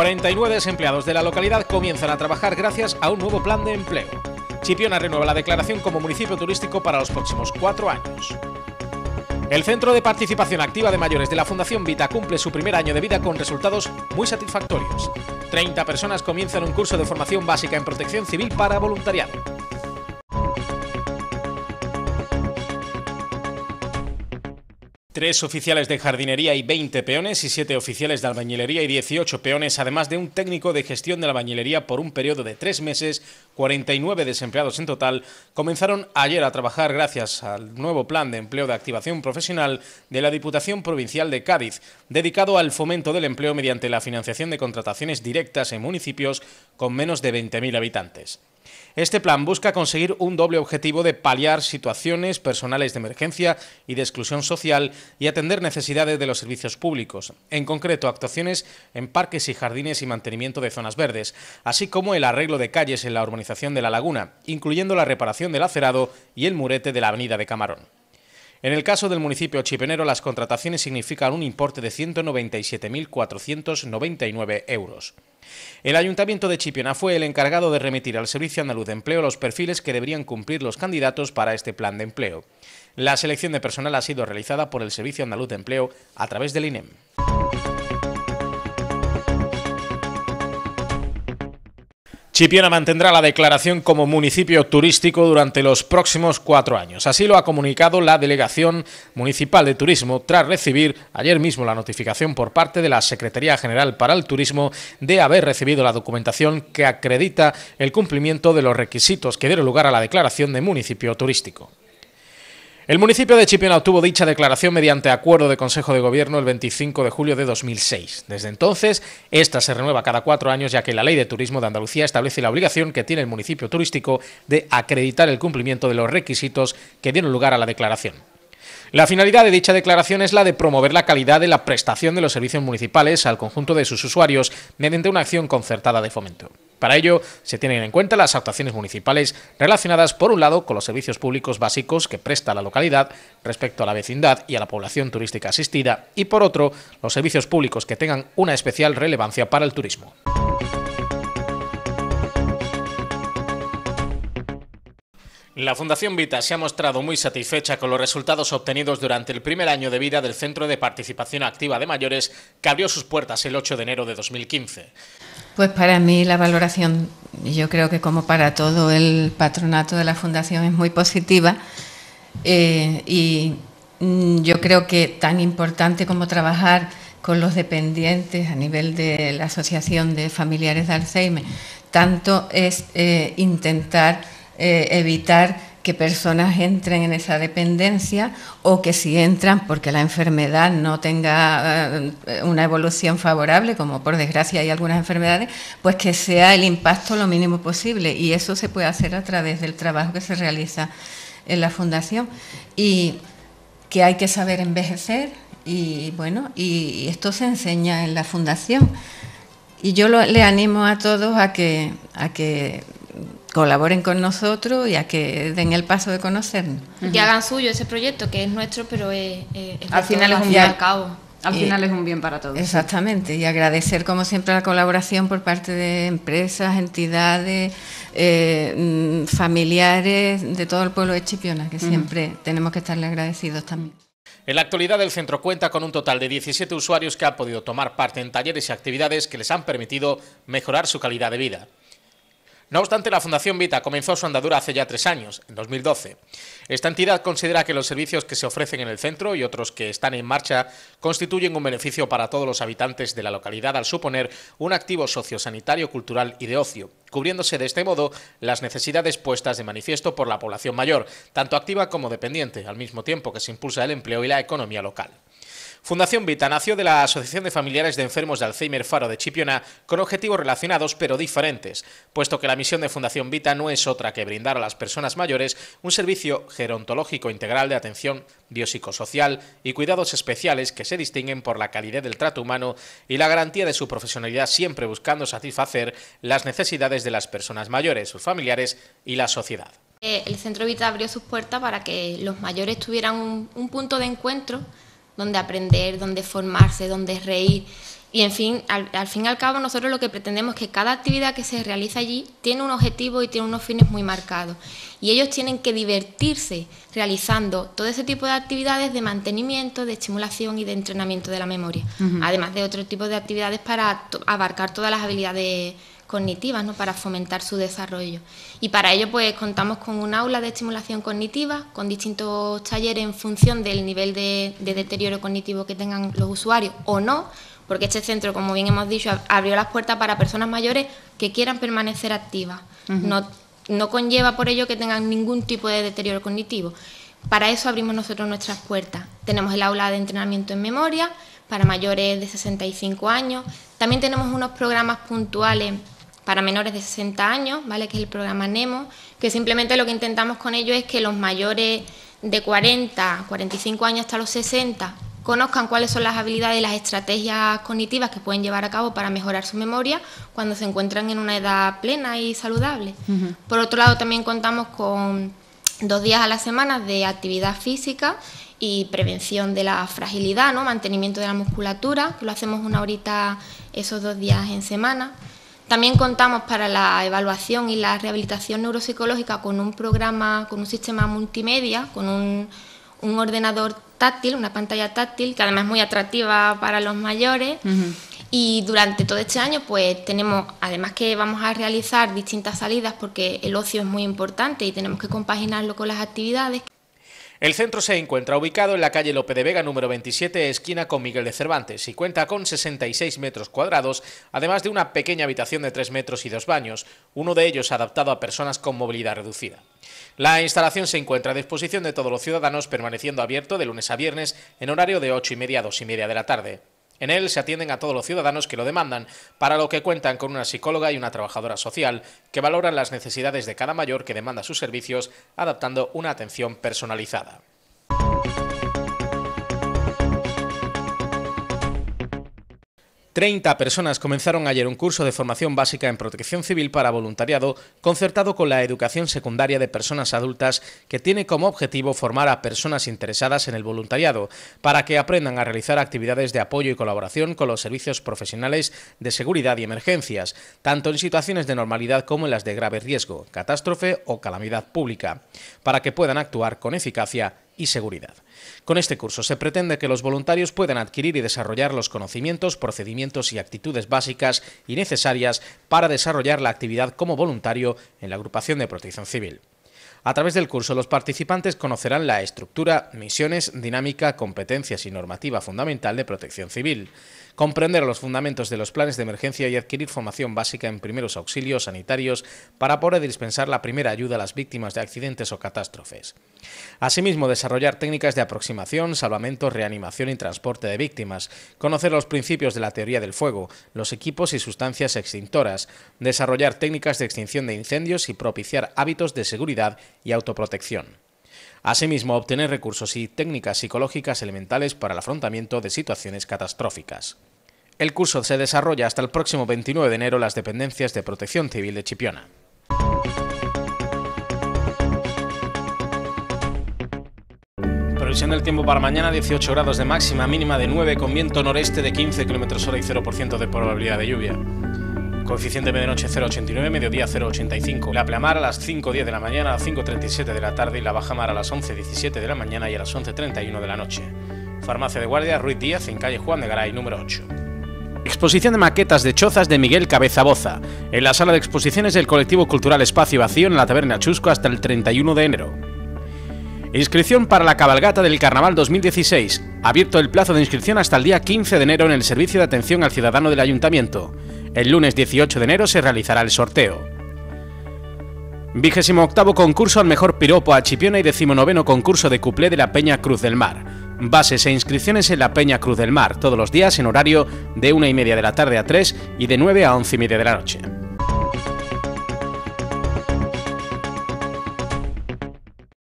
49 desempleados de la localidad comienzan a trabajar gracias a un nuevo plan de empleo. Chipiona renueva la declaración como municipio turístico para los próximos cuatro años. El Centro de Participación Activa de Mayores de la Fundación Vita cumple su primer año de vida con resultados muy satisfactorios. 30 personas comienzan un curso de formación básica en protección civil para voluntariado. Tres oficiales de jardinería y 20 peones y siete oficiales de albañilería y 18 peones, además de un técnico de gestión de la albañilería por un periodo de tres meses, 49 desempleados en total, comenzaron ayer a trabajar gracias al nuevo plan de empleo de activación profesional de la Diputación Provincial de Cádiz, dedicado al fomento del empleo mediante la financiación de contrataciones directas en municipios con menos de 20.000 habitantes. Este plan busca conseguir un doble objetivo de paliar situaciones personales de emergencia y de exclusión social y atender necesidades de los servicios públicos, en concreto actuaciones en parques y jardines y mantenimiento de zonas verdes, así como el arreglo de calles en la urbanización de La Laguna, incluyendo la reparación del acerado y el murete de la avenida de Camarón. En el caso del municipio chipenero, las contrataciones significan un importe de 197.499 euros. El Ayuntamiento de Chipiona fue el encargado de remitir al Servicio Andaluz de Empleo los perfiles que deberían cumplir los candidatos para este plan de empleo. La selección de personal ha sido realizada por el Servicio Andaluz de Empleo a través del INEM. Chipiona mantendrá la declaración como municipio turístico durante los próximos cuatro años. Así lo ha comunicado la Delegación Municipal de Turismo tras recibir ayer mismo la notificación por parte de la Secretaría General para el Turismo de haber recibido la documentación que acredita el cumplimiento de los requisitos que dieron lugar a la declaración de municipio turístico. El municipio de Chipiona obtuvo dicha declaración mediante acuerdo de Consejo de Gobierno el 25 de julio de 2006. Desde entonces, esta se renueva cada cuatro años ya que la Ley de Turismo de Andalucía establece la obligación que tiene el municipio turístico de acreditar el cumplimiento de los requisitos que dieron lugar a la declaración. La finalidad de dicha declaración es la de promover la calidad de la prestación de los servicios municipales al conjunto de sus usuarios mediante una acción concertada de fomento. Para ello, se tienen en cuenta las actuaciones municipales relacionadas, por un lado, con los servicios públicos básicos que presta la localidad respecto a la vecindad y a la población turística asistida, y por otro, los servicios públicos que tengan una especial relevancia para el turismo. La Fundación Vita se ha mostrado muy satisfecha con los resultados obtenidos durante el primer año de vida del Centro de Participación Activa de Mayores, que abrió sus puertas el 8 de enero de 2015. Pues para mí la valoración, yo creo que como para todo el patronato de la Fundación es muy positiva. Eh, y mm, yo creo que tan importante como trabajar con los dependientes a nivel de la Asociación de Familiares de Alzheimer, tanto es eh, intentar eh, evitar que personas entren en esa dependencia o que si entran porque la enfermedad no tenga eh, una evolución favorable, como por desgracia hay algunas enfermedades, pues que sea el impacto lo mínimo posible. Y eso se puede hacer a través del trabajo que se realiza en la Fundación. Y que hay que saber envejecer y bueno, y esto se enseña en la Fundación. Y yo le animo a todos a que, a que colaboren con nosotros y a que den el paso de conocernos. Que hagan suyo ese proyecto, que es nuestro, pero es, al final es un bien. Al, al final es un bien para todos. Exactamente, y agradecer como siempre la colaboración por parte de empresas, entidades, eh, mm, familiares de todo el pueblo de Chipiona, que siempre tenemos que estarle agradecidos también. En la actualidad el centro cuenta con un total de 17 usuarios que han podido tomar parte en talleres y actividades que les han permitido mejorar su calidad de vida. No obstante, la Fundación Vita comenzó su andadura hace ya tres años, en 2012. Esta entidad considera que los servicios que se ofrecen en el centro y otros que están en marcha constituyen un beneficio para todos los habitantes de la localidad al suponer un activo sociosanitario, cultural y de ocio, cubriéndose de este modo las necesidades puestas de manifiesto por la población mayor, tanto activa como dependiente, al mismo tiempo que se impulsa el empleo y la economía local. Fundación Vita nació de la Asociación de Familiares de Enfermos de Alzheimer Faro de Chipiona con objetivos relacionados pero diferentes, puesto que la misión de Fundación Vita no es otra que brindar a las personas mayores un servicio gerontológico integral de atención biopsicosocial y cuidados especiales que se distinguen por la calidad del trato humano y la garantía de su profesionalidad siempre buscando satisfacer las necesidades de las personas mayores, sus familiares y la sociedad. Eh, el Centro Vita abrió sus puertas para que los mayores tuvieran un punto de encuentro donde aprender, donde formarse, donde reír Y en fin, al, fin y al cabo nosotros lo que pretendemos es que cada actividad que se realiza allí tiene un objetivo y tiene unos fines muy marcados. Y ellos tienen que divertirse realizando todo ese tipo de actividades de mantenimiento, de estimulación y de entrenamiento de la memoria. Además de otro tipo de actividades para abarcar todas las habilidades cognitivas, ¿no? para fomentar su desarrollo. Y para ello pues contamos con un aula de estimulación cognitiva, con distintos talleres en función del nivel de deterioro cognitivo que tengan los usuarios o no porque este centro, como bien hemos dicho, abrió las puertas para personas mayores que quieran permanecer activas. no, no conlleva por ello que tengan ningún tipo de deterioro cognitivo. Para eso abrimos nosotros nuestras puertas. Tenemos el aula de entrenamiento en memoria para mayores de 65 años. También tenemos unos programas puntuales para menores de 60 años, ¿vale? que es el programa NEMO, que simplemente lo que intentamos con ello es que los mayores de 40, 45 años hasta los 60 conozcan cuáles son las habilidades y las estrategias cognitivas que pueden llevar a cabo para mejorar su memoria cuando se encuentran en una edad plena y saludable. Por otro lado, también contamos con dos días a la semana de actividad física y prevención de la fragilidad, ¿no? mantenimiento de la musculatura, que lo hacemos una horita esos dos días en semana. También contamos para la evaluación y la rehabilitación neuropsicológica con un programa, con un sistema multimedia, con un, un ordenador táctil, una pantalla táctil, que además es muy atractiva para los mayores. Y durante todo este año, pues tenemos, además que vamos a realizar distintas salidas porque el ocio es muy importante y tenemos que compaginarlo con las actividades. El centro se encuentra ubicado en la calle Lope de Vega número 27, esquina con Miguel de Cervantes, y cuenta con 66 metros cuadrados, además de una pequeña habitación de 3 metros y dos baños, uno de ellos adaptado a personas con movilidad reducida. La instalación se encuentra a disposición de todos los ciudadanos, permaneciendo abierto de lunes a viernes en horario de 8 y media a 2 y media de la tarde. En él se atienden a todos los ciudadanos que lo demandan, para lo que cuentan con una psicóloga y una trabajadora social que valoran las necesidades de cada mayor que demanda sus servicios, adaptando una atención personalizada. 30 personas comenzaron ayer un curso de formación básica en protección civil para voluntariado concertado con la educación secundaria de personas adultas que tiene como objetivo formar a personas interesadas en el voluntariado para que aprendan a realizar actividades de apoyo y colaboración con los servicios profesionales de seguridad y emergencias, tanto en situaciones de normalidad como en las de grave riesgo, catástrofe o calamidad pública, para que puedan actuar con eficacia y seguridad. Con este curso se pretende que los voluntarios puedan adquirir y desarrollar los conocimientos, procedimientos y actitudes básicas y necesarias para desarrollar la actividad como voluntario en la agrupación de protección civil. A través del curso, los participantes conocerán la estructura, misiones, dinámica, competencias y normativa fundamental de protección civil, comprender los fundamentos de los planes de emergencia y adquirir formación básica en primeros auxilios sanitarios para poder dispensar la primera ayuda a las víctimas de accidentes o catástrofes. Asimismo, desarrollar técnicas de aproximación, salvamento, reanimación y transporte de víctimas, conocer los principios de la teoría del fuego, los equipos y sustancias extintoras, desarrollar técnicas de extinción de incendios y propiciar hábitos de seguridad y autoprotección. Asimismo, obtener recursos y técnicas psicológicas elementales para el afrontamiento de situaciones catastróficas. El curso se desarrolla hasta el próximo 29 de enero en las dependencias de Protección Civil de Chipiona. Previsión del tiempo para mañana, 18 grados de máxima, mínima de 9, con viento noreste de 15 km hora y 0% de probabilidad de lluvia. Coeficiente medianoche 0,89, mediodía 0,85. La pleamar a las 5.10 de la mañana, a las 5.37 de la tarde y la bajamar a las 11.17 de la mañana y a las 11.31 de la noche. Farmacia de Guardia Ruiz Díaz en calle Juan de Garay, número 8. Exposición de maquetas de chozas de Miguel Cabeza Boza, en la sala de exposiciones del colectivo cultural Espacio Vacío en la Taberna Chusco hasta el 31 de enero. Inscripción para la cabalgata del Carnaval 2016. Abierto el plazo de inscripción hasta el día 15 de enero en el Servicio de Atención al Ciudadano del Ayuntamiento. El lunes 18 de enero se realizará el sorteo. Vigésimo octavo concurso al mejor piropo a Chipiona y decimonoveno concurso de cuplé de la Peña Cruz del Mar. Bases e inscripciones en la Peña Cruz del Mar, todos los días en horario de una y media de la tarde a 3 y de 9 a once y media de la noche.